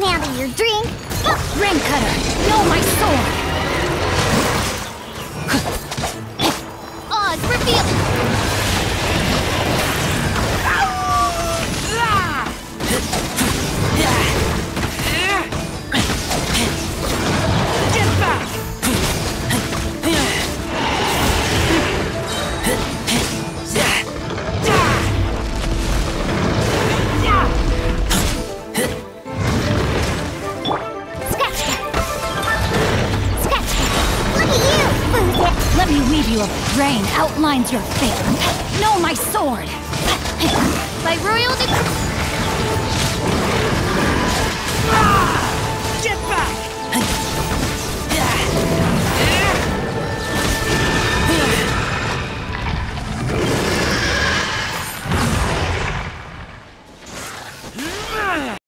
can handle your drink. Rain cutter, know my sword. Odd reveal. preview of the brain outlines your fate. Know my sword! By royal decree... Get back!